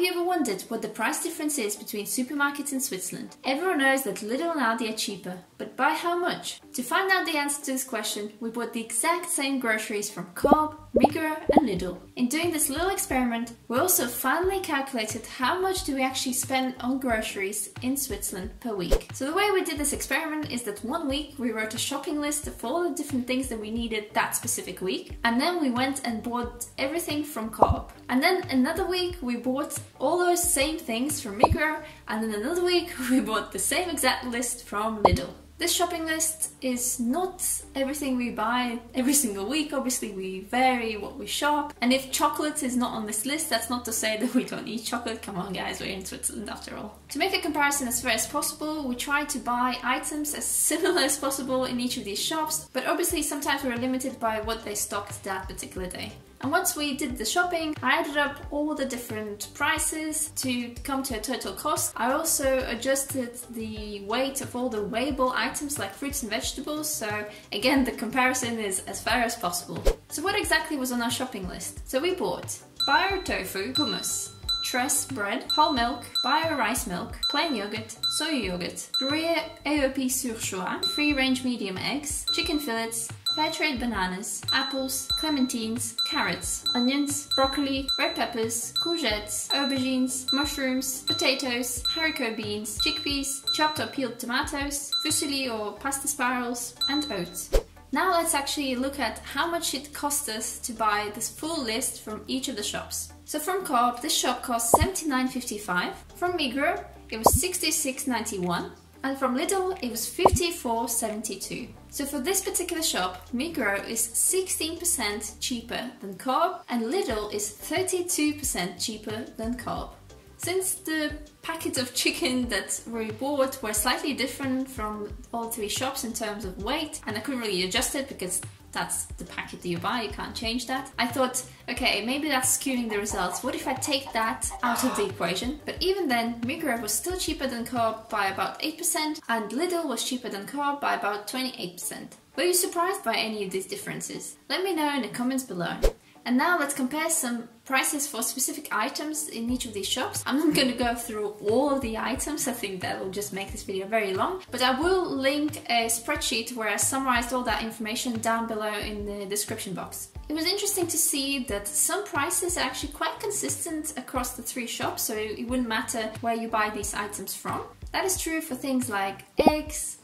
Have you ever wondered what the price difference is between supermarkets in Switzerland? Everyone knows that Lidl and Aldi are cheaper, but by how much? To find out the answer to this question, we bought the exact same groceries from Coop, Migros and Lidl. In doing this little experiment, we also finally calculated how much do we actually spend on groceries in Switzerland per week. So the way we did this experiment is that one week we wrote a shopping list of all the different things that we needed that specific week, and then we went and bought everything from Coop. And then another week we bought all those same things from Migros, and then another week we bought the same exact list from Lidl. This shopping list is not everything we buy every single week. Obviously, we vary what we shop. And if chocolate is not on this list, that's not to say that we don't eat chocolate. Come on, guys, we're in Switzerland after all. To make a comparison as fair as possible, we try to buy items as similar as possible in each of these shops, but obviously, sometimes we're limited by what they stocked that particular day. And once we did the shopping, I added up all the different prices to come to a total cost. I also adjusted the weight of all the weighable items like fruits and vegetables, so again, the comparison is as fair as possible. So what exactly was on our shopping list? So we bought bio tofu, hummus, Tress bread, whole milk, bio rice milk, plain yogurt, soy yogurt, Gruyere AOP surchoix, free range medium eggs, chicken fillets, fair trade bananas, apples, clementines, carrots, onions, broccoli, red peppers, courgettes, aubergines, mushrooms, potatoes, haricot beans, chickpeas, chopped or peeled tomatoes, fusilli or pasta spirals, and oats. Now let's actually look at how much it cost us to buy this full list from each of the shops. So from Coop, this shop cost 79.55. From Migros, it was 66.91. And from Lidl, it was 54.72. So for this particular shop, Migros is 16% cheaper than Coop and Lidl is 32% cheaper than Coop. Since the packets of chicken that we bought were slightly different from all three shops in terms of weight, and I couldn't really adjust it because that's the packet that you buy, you can't change that. I thought, okay, maybe that's skewing the results. What if I take that out of the equation? But even then, Migros was still cheaper than Coop by about 8%, and Lidl was cheaper than Coop by about 28%. Were you surprised by any of these differences? Let me know in the comments below. And now let's compare some prices for specific items in each of these shops. I'm not going to go through all of the items, I think that will just make this video very long, but I will link a spreadsheet where I summarized all that information down below in the description box. It was interesting to see that some prices are actually quite consistent across the three shops, so it wouldn't matter where you buy these items from. That is true for things like eggs,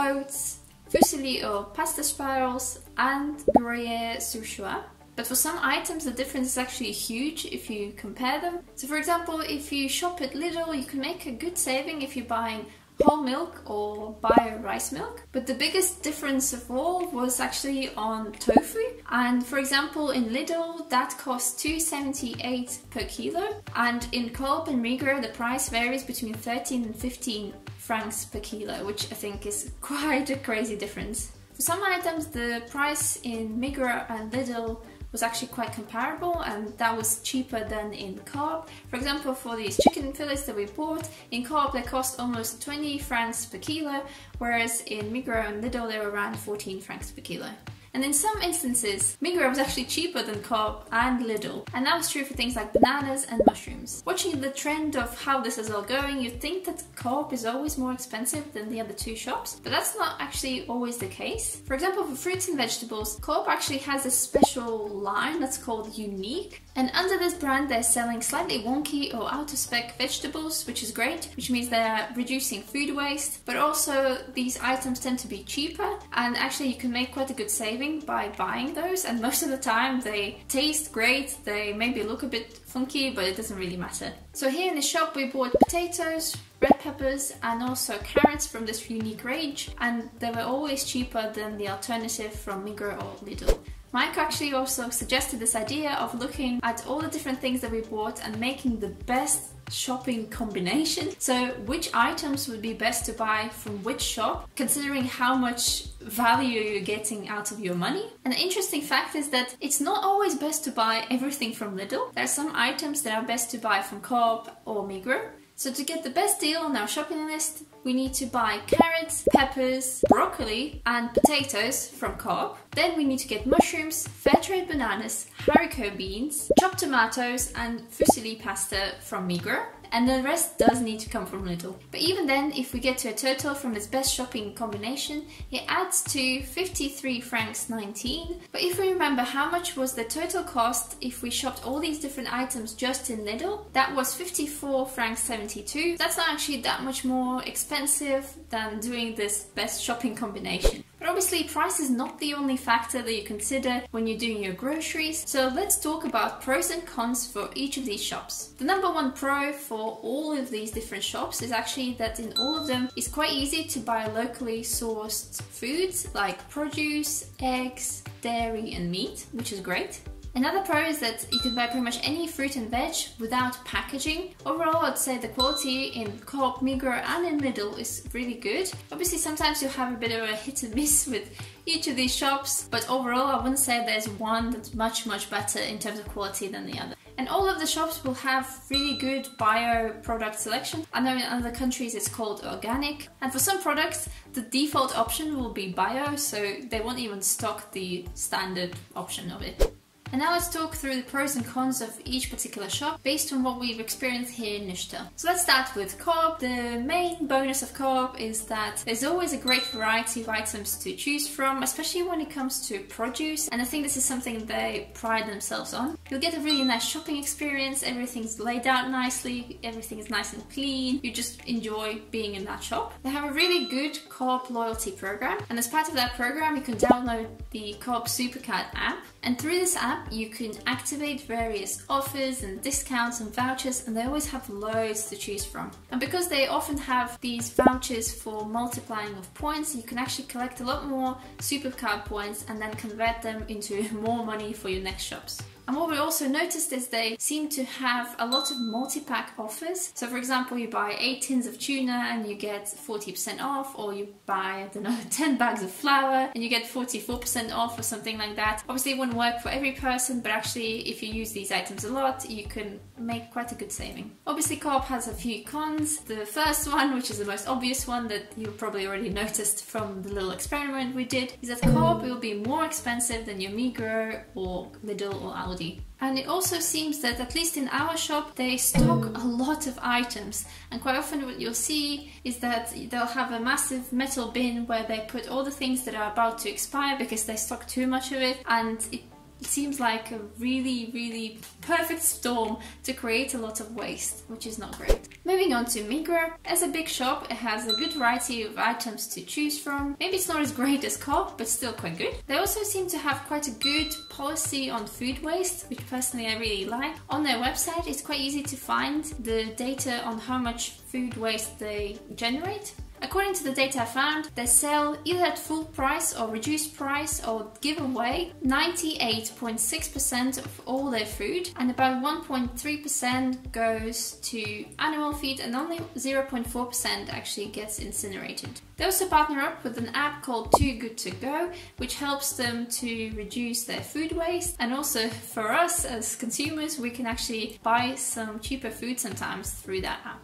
oats, fusilli or pasta spirals, and Gruyere surchoix. But for some items, the difference is actually huge if you compare them. So for example, if you shop at Lidl, you can make a good saving if you're buying whole milk or bio rice milk. But the biggest difference of all was actually on tofu. And for example, in Lidl, that costs 2.78 per kilo. And in Coop and Migros, the price varies between 13 and 15 francs per kilo, which I think is quite a crazy difference. For some items, the price in Migros and Lidl was actually quite comparable and that was cheaper than in Coop. For example, for these chicken fillets that we bought, in Coop they cost almost 20 francs per kilo, whereas in Migros and Lidl they were around 14 francs per kilo. And in some instances, Migros was actually cheaper than Coop and Lidl, and that was true for things like bananas and mushrooms. Watching the trend of how this is all going, you'd think that Coop is always more expensive than the other two shops, but that's not actually always the case. For example, for fruits and vegetables, Coop actually has a special line that's called Ünique, and under this brand they're selling slightly wonky or out of spec vegetables, which is great, which means they're reducing food waste, but also these items tend to be cheaper, and actually you can make quite a good saving by buying those and most of the time they taste great, they maybe look a bit funky but it doesn't really matter. So here in the shop we bought potatoes, red peppers and also carrots from this unique range and they were always cheaper than the alternative from Migros or Lidl. Mike actually also suggested this idea of looking at all the different things that we bought and making the best shopping combination. So which items would be best to buy from which shop, considering how much value you're getting out of your money. The interesting fact is that it's not always best to buy everything from Lidl. There are some items that are best to buy from Coop or Migros. So to get the best deal on our shopping list, we need to buy carrots, peppers, broccoli, and potatoes from Co-op. Then we need to get mushrooms, fair trade bananas, haricot beans, chopped tomatoes, and fusilli pasta from Migros and the rest does need to come from Lidl. But even then, if we get to a total from this best shopping combination, it adds to 53 francs 19. But if we remember how much was the total cost if we shopped all these different items just in Lidl, that was 54 francs 72. That's not actually that much more expensive than doing this best shopping combination. But obviously price is not the only factor that you consider when you're doing your groceries, so let's talk about pros and cons for each of these shops. The number one pro for all of these different shops is actually that in all of them it's quite easy to buy locally sourced foods like produce, eggs, dairy and meat, which is great. Another pro is that you can buy pretty much any fruit and veg without packaging. Overall, I'd say the quality in Co-op, Migros and in Lidl is really good. Obviously, sometimes you have a bit of a hit and miss with each of these shops, but overall, I wouldn't say there's one that's much, much better in terms of quality than the other. And all of the shops will have really good bio product selection. I know in other countries it's called organic. And for some products, the default option will be bio, so they won't even stock the standard option of it. And now let's talk through the pros and cons of each particular shop based on what we've experienced here in Neuchâtel. So let's start with Co-op. The main bonus of Co-op is that there's always a great variety of items to choose from, especially when it comes to produce. And I think this is something they pride themselves on. You'll get a really nice shopping experience, everything's laid out nicely, everything is nice and clean. You just enjoy being in that shop. They have a really good Co-op loyalty program, and as part of that program, you can download the Co-op Supercard app. And through this app, you can activate various offers and discounts and vouchers and they always have loads to choose from. And because they often have these vouchers for multiplying of points, you can actually collect a lot more supercard points and then convert them into more money for your next shops. And what we also noticed is they seem to have a lot of multi-pack offers. So for example, you buy 8 tins of tuna and you get 40% off, or you buy, I don't know, 10 bags of flour and you get 44% off or something like that. Obviously it wouldn't work for every person, but actually if you use these items a lot, you can make quite a good saving. Obviously Co-op has a few cons. The first one, which is the most obvious one that you probably already noticed from the little experiment we did, is that Co-op will be more expensive than your Migro or Lidl or Aldi and it also seems that, at least in our shop, they stock a lot of items. And quite often, what you'll see is that they'll have a massive metal bin where they put all the things that are about to expire because they stock too much of it. And it seems like a really, really perfect storm to create a lot of waste, which is not great. Moving on to Migros. As a big shop, it has a good variety of items to choose from. Maybe it's not as great as Co-op, but still quite good. They also seem to have quite a good policy on food waste, which personally I really like. On their website, it's quite easy to find the data on how much food waste they generate. According to the data I found, they sell either at full price or reduced price or give away 98.6% of all their food and about 1.3% goes to animal feed and only 0.4% actually gets incinerated. They also partner up with an app called Too Good To Go which helps them to reduce their food waste and also for us as consumers we can actually buy some cheaper food sometimes through that app.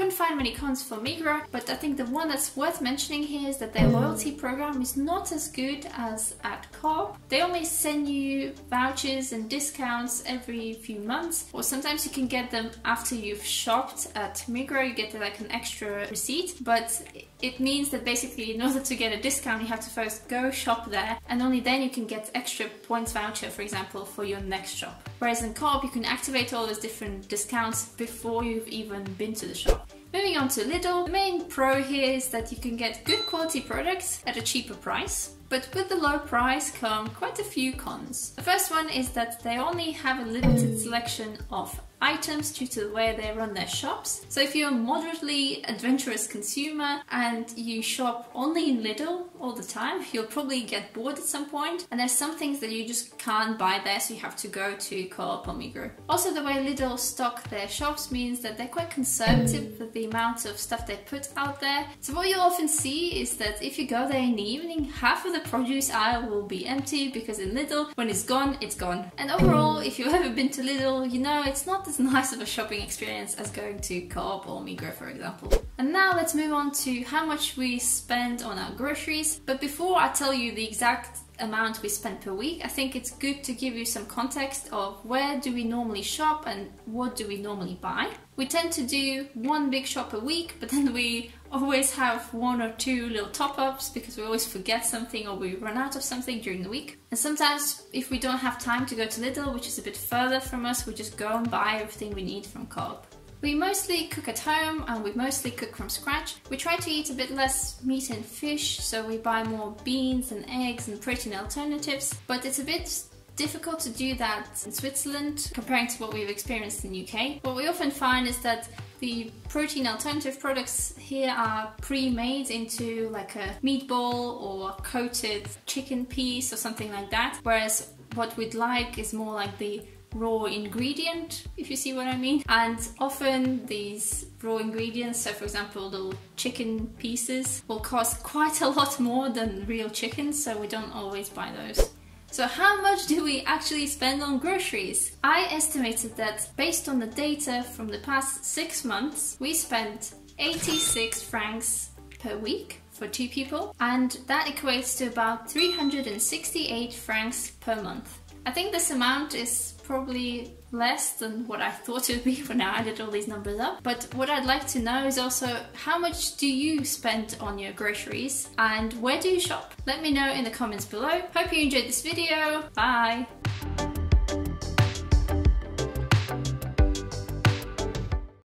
Couldn't find many cons for Migros, but I think the one that's worth mentioning here is that their mm. loyalty program is not as good as at Co-op. They only send you vouchers and discounts every few months, or sometimes you can get them after you've shopped at Migros, you get like an extra receipt, but it means that basically in order to get a discount you have to first go shop there and only then you can get extra points voucher for example for your next shop. Whereas in Co-op you can activate all those different discounts before you've even been to the shop. Moving on to Lidl, the main pro here is that you can get good quality products at a cheaper price. But with the low price come quite a few cons. The first one is that they only have a limited selection of items due to the way they run their shops. So if you're a moderately adventurous consumer and you shop only in Lidl all the time, you'll probably get bored at some point and there's some things that you just can't buy there so you have to go to Co-op or Migros. Also the way Lidl stock their shops means that they're quite conservative with the amount of stuff they put out there. So what you'll often see is that if you go there in the evening, half of the produce aisle will be empty because in Lidl, when it's gone, it's gone. And overall, if you've ever been to Lidl, you know it's not as nice of a shopping experience as going to Co-op or Migros for example. And now let's move on to how much we spend on our groceries. But before I tell you the exact amount we spend per week, I think it's good to give you some context of where do we normally shop and what do we normally buy. We tend to do one big shop a week, but then we always have one or two little top-ups because we always forget something or we run out of something during the week. And sometimes if we don't have time to go to Lidl, which is a bit further from us, we just go and buy everything we need from Co-op. We mostly cook at home and we mostly cook from scratch. We try to eat a bit less meat and fish, so we buy more beans and eggs and protein alternatives, but it's a bit difficult to do that in Switzerland comparing to what we've experienced in the UK. What we often find is that the protein alternative products here are pre-made into like a meatball or coated chicken piece or something like that, whereas what we'd like is more like the raw ingredient, if you see what I mean. And often these raw ingredients, so for example, the chicken pieces, will cost quite a lot more than real chicken, so we don't always buy those. So how much do we actually spend on groceries? I estimated that based on the data from the past six months, we spent 86 francs per week for two people, and that equates to about 368 francs per month. I think this amount is probably less than what I thought it would be when I added all these numbers up. But what I'd like to know is also how much do you spend on your groceries and where do you shop? Let me know in the comments below. Hope you enjoyed this video. Bye!